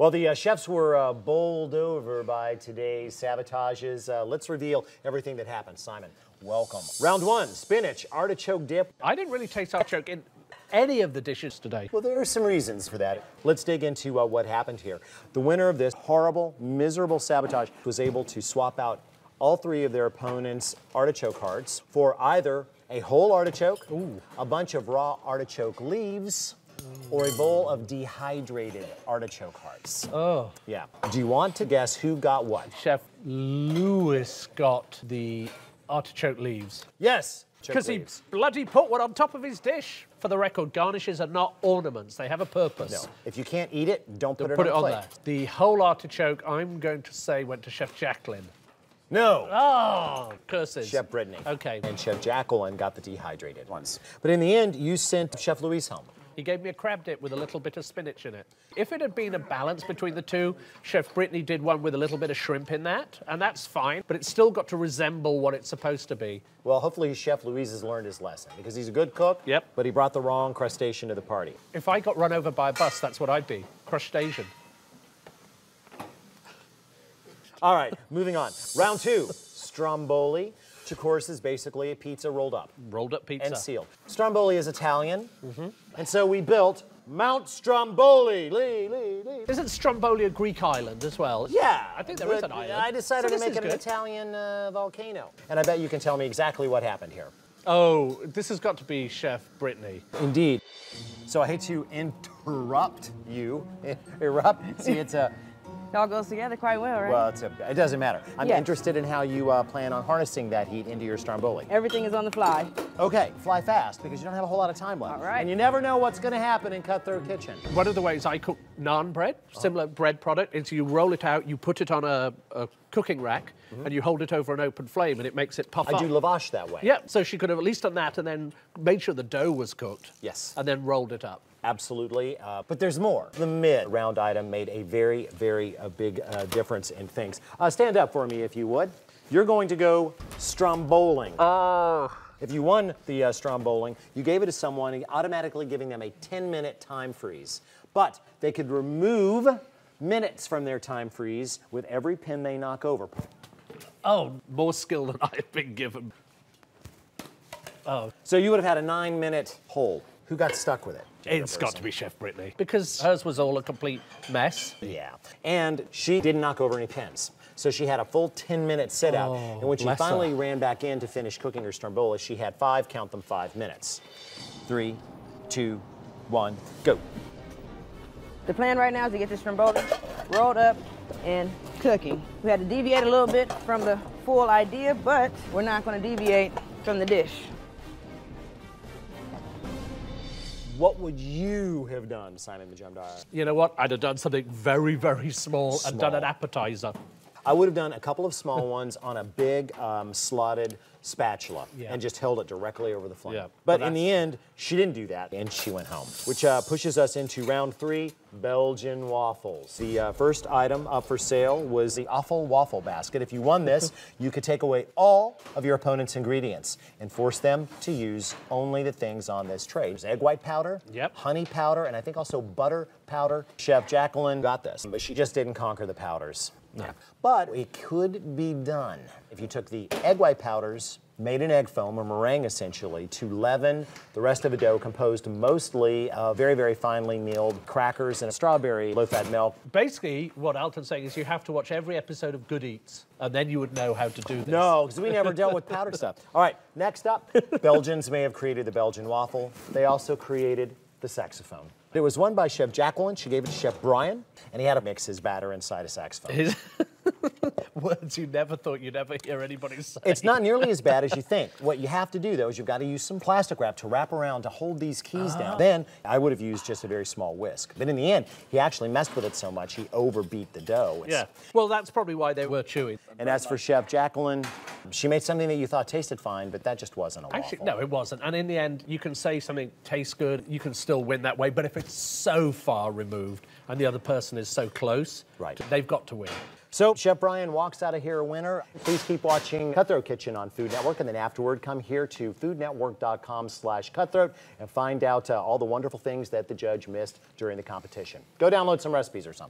Well, the uh, chefs were uh, bowled over by today's sabotages. Uh, let's reveal everything that happened. Simon, welcome. Round one spinach, artichoke dip. I didn't really taste artichoke in any of the dishes today. Well, there are some reasons for that. Let's dig into uh, what happened here. The winner of this horrible, miserable sabotage was able to swap out all three of their opponents' artichoke hearts for either a whole artichoke, a bunch of raw artichoke leaves, or a bowl of dehydrated artichoke hearts. Oh. Yeah. Do you want to guess who got what? Chef Lewis got the artichoke leaves. Yes. Because he bloody put one on top of his dish. For the record, garnishes are not ornaments, they have a purpose. No. If you can't eat it, don't put it put on it on plate. there. The whole artichoke, I'm going to say, went to Chef Jacqueline. No. Oh, curses. Chef Brittany. Okay. And Chef Jacqueline got the dehydrated ones. But in the end, you sent Chef Louise home. He gave me a crab dip with a little bit of spinach in it. If it had been a balance between the two, Chef Brittany did one with a little bit of shrimp in that, and that's fine, but it's still got to resemble what it's supposed to be. Well, hopefully Chef Louise has learned his lesson because he's a good cook. Yep. But he brought the wrong crustacean to the party. If I got run over by a bus, that's what I'd be. Crushed Asian. All right, moving on. Round two, stromboli, which of course is basically a pizza rolled up Rolled up pizza. and sealed. Stromboli is Italian, and so we built Mount Stromboli. Lee, Lee, Lee. Isn't Stromboli a Greek island as well? Yeah, I think there is an island. I decided So to make it an. Italian uh, volcano, and I bet you can tell me exactly what happened here. Oh, this has got to be Chef Brittany. Indeed. So I hate to interrupt you. Erupt. See, it's a It all goes together quite well, right? well, it's a. It doesn't matter. I'm Yes. interested in how you uh, plan on harnessing that heat into your stromboli. Everything is on the fly. Okay, fly fast because you don't have a whole lot of time left. All right. And you never know what's going to happen in Cutthroat Kitchen. One of the ways I cook naan bread, similar bread product, is you roll it out, you put it on a, a cooking rack, and you hold it over an open flame, and it makes it puff I up. do lavash that way. Yeah, so she could have at least done that and then made sure the dough was cooked. Yes. And then rolled it up. Absolutely. Uh, but there's more. The mid round item made a very, very uh, big uh, difference in things. Uh, stand up for me if you would. You're going to go stromboling. Oh. If you won the uh, stromboling, you gave it to someone, automatically giving them a 10 minute time freeze. But they could remove minutes from their time freeze with every pin they knock over. Oh, more skill than I've been given. Oh. So you would have had a nine minute hold. Who got stuck with it? It's got to be Chef Brittany. Because hers was all a complete mess. Yeah. And she didn't knock over any pins. So she had a full 10 minute sit out. Oh, and when she bless her. finally ran back in to finish cooking her stromboli, she had five, count them, five minutes. Three, two, one, go. The plan right now is to get this stromboli rolled up and cooking. We had to deviate a little bit from the full idea, but we're not going to deviate from the dish. What would you have done, Simon Majumdar? You know what? I'd have done something very, very small, and done an appetizer. I would have done a couple of small ones on a big um, slotted spatula Yeah. and just held it directly over the flame. Yeah, But well, in the end, she didn't do that and she went home, which uh, pushes us into round three Belgian waffles. The uh, first item up for sale was the Awful Waffle Basket. If you won this, you could take away all of your opponent's ingredients and force them to use only the things on this tray. There's egg white powder, Yep. honey powder, and I think also butter powder. Chef Jacqueline got this, but she just didn't conquer the powders. No. But it could be done if you took the egg white powders, made an egg foam or meringue essentially, to leaven the rest of the dough composed mostly of very, very finely milled crackers and a strawberry low-fat milk. Basically, what Alton's saying is you have to watch every episode of Good Eats, and then you would know how to do this. No, because we never dealt with powdered stuff. All right, next up, Belgians may have created the Belgian waffle. They also created the saxophone. It was won by Chef Jacqueline. She gave it to Chef Brian, and he had to mix his batter inside a saxophone. Words you never thought you'd ever hear anybody say. It's not nearly as bad as you think. What you have to do, though, is you've got to use some plastic wrap to wrap around to hold these keys down. Ah. Then I would have used just a very small whisk. But in the end, he actually messed with it so much he overbeat the dough. It's- Yeah. Well, that's probably why they were chewy. And as for Chef Jacqueline, she made something that you thought tasted fine, but that just wasn't a waffle. Actually, no, it wasn't. And in the end, you can say something tastes good, you can still win that way. But if it's so far removed and the other person is so close, Right. they've got to win. So Chef Brian walks out of here a winner. Please keep watching Cutthroat Kitchen on Food Network, and then afterward, come here to foodnetwork.com/cutthroat and find out uh, all the wonderful things that the judge missed during the competition. Go download some recipes or something.